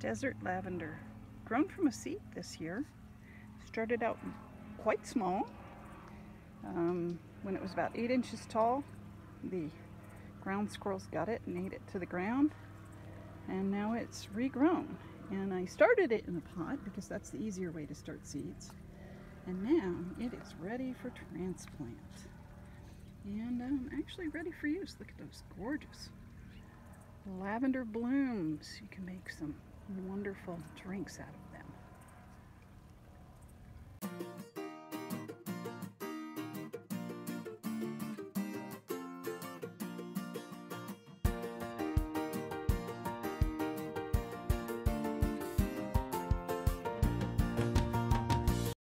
desert lavender. Grown from a seed this year. Started out quite small. Um, when it was about eight inches tall, the ground squirrels got it and ate it to the ground. And now it's regrown. And I started it in a pot because that's the easier way to start seeds. And now it is ready for transplant. And um, actually ready for use. Look at those gorgeous lavender blooms. You can make some wonderful drinks out of